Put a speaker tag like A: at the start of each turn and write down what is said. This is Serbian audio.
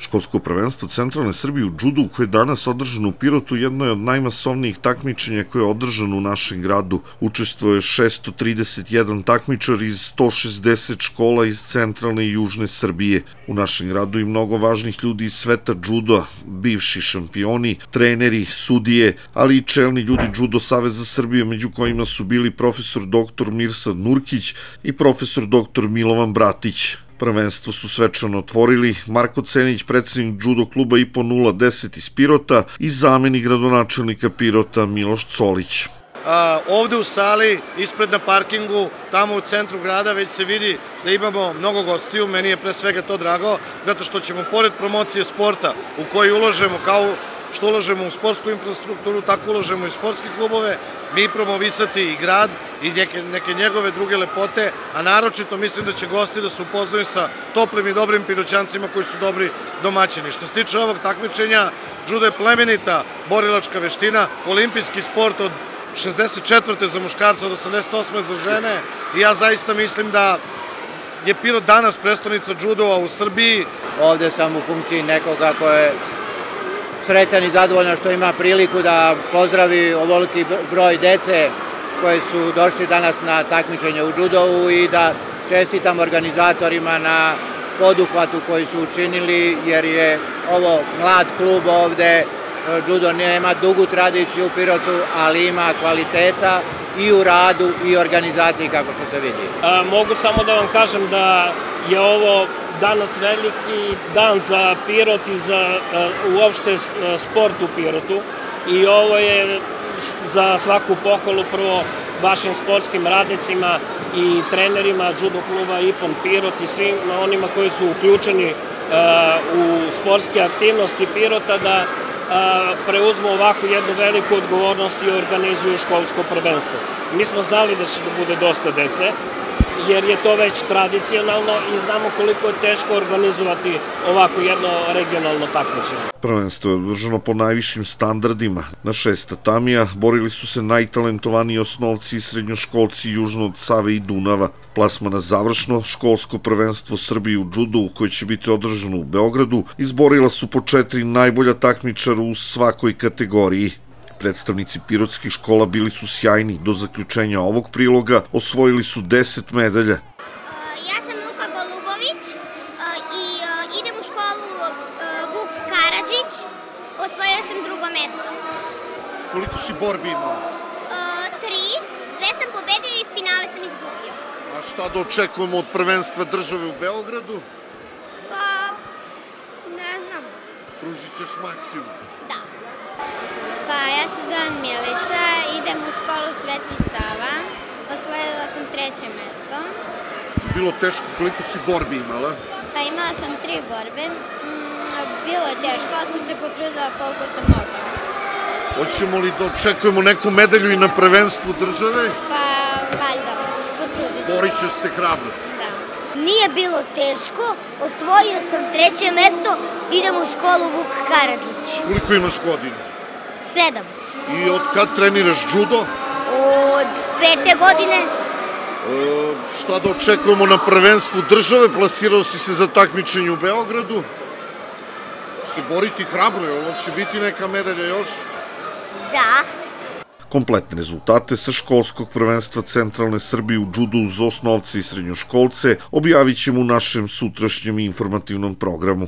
A: Školsko prvenstvo Centralne Srbije u judu koje je danas održano u Pirotu jedno je od najmasovnijih takmičenja koje je održano u našem gradu. Učestvuje 631 takmičar iz 160 škola iz centralne i južne Srbije. U našem gradu i mnogo važnih ljudi iz sveta juda, bivši šampioni, treneri, sudije, ali i čelni ljudi Judo Saveza Srbije, među kojima su bili profesor dr. Mirsad Nurkić i profesor dr. Milovan Bratić. Prvenstvo su svečano otvorili Marko Cenić, predsednik judo kluba IPO 010 iz Pirota i zameni gradonačelnika Pirota Miloš Colić.
B: Ovde u sali, ispred na parkingu, tamo u centru grada već se vidi da imamo mnogo gostiju, meni je pre svega to drago, zato što ćemo pored promocije sporta u koji uložemo kao što ulažemo u sportsku infrastrukturu, tako ulažemo i sportske klubove, mi promovisati i grad i neke, neke njegove druge lepote, a naročito mislim da će gosti da se upoznaju sa toplim i dobrim piroćancima koji su dobri domaćini. Što se tiče ovog takmičenja, judo je plemenita borilačka veština, olimpijski sport od 64. za muškarca, od 88. za žene i ja zaista mislim da je Pirot danas prestonica judova u Srbiji.
C: Ovde sam u funkciji nekoga ko je srećan i zadovoljan što ima priliku da pozdravi ovoliki broj dece koje su došli danas na takmičenje u judovu i da čestitam organizatorima na poduhvatu koji su učinili jer je ovo mlad klub ovde, judo nema dugu tradiciju u Pirotu, ali ima kvaliteta i u radu i organizaciji kako što se vidi.
D: Mogu samo da vam kažem da je ovo danas veliki dan za Pirot i za uh, uopšte uh, sport u Pirotu i ovo je za svaku pohvalu prvo vašim sportskim radnicima i trenerima judo kluba Ipon Pirot i svim onima koji su uključeni uh, u sportske aktivnosti Pirota da preuzmu ovakvu jednu veliku odgovornost i organizuju školsko prvenstvo. Mi smo znali da će da bude dosta dece, jer je to već tradicionalno i znamo koliko je teško organizovati ovako jedno regionalno takmičenje.
A: Prvenstvo je održano po najvišim standardima. Na šest tatamija borili su se najtalentovaniji osnovci i srednjoškolci južno od Save i Dunava. Plasma na završno školsko prvenstvo Srbije u judu koje će biti održano u Beogradu izborila su po četiri najbolja takmičara u svakoj kategoriji. Predstavnici pirotskih škola bili su sjajni. Do zaključenja ovog priloga osvojili su 10 medalja.
E: Ja sam Luka Golubović i idem u školu Vuk Karadžić. Osvojio sam drugo mesto.
B: Koliko si borbi imao?
E: Tri. Dve sam pobedio i finale sam izgubio.
B: A šta da očekujemo od prvenstva države u Beogradu?
E: Pa, ne znam.
B: Pružit ćeš maksimum.
E: Da. Ja se zovem Milica, idem u školu Sveti Sava. Osvojila sam treće mesto.
B: Bilo teško, koliko si borbi imala?
E: Pa imala sam tri borbe. Mm, bilo je teško, ali sam se potrudila koliko sam mogla.
B: Hoćemo li da očekujemo neku medalju i na prvenstvu države?
E: Pa, valjda, potrudit ću
B: Borit ćeš se hrabro.
E: Da.
F: Nije bilo teško, osvojio sam treće mesto, idem u školu Vuk Karadžić.
B: Koliko imaš godina?
F: Sedam.
B: I od kad treniraš judo?
F: Od pete godine
B: E, šta da očekujemo na prvenstvu države? Plasirao si se za takmičenje u Beogradu. Se boriti hrabro, jel ovo će biti neka medalja još?
F: da.
A: Kompletne rezultate sa školskog prvenstva Centralne Srbije u judu uz osnovce i srednjoškolce objavit ćemo u našem sutrašnjem informativnom programu.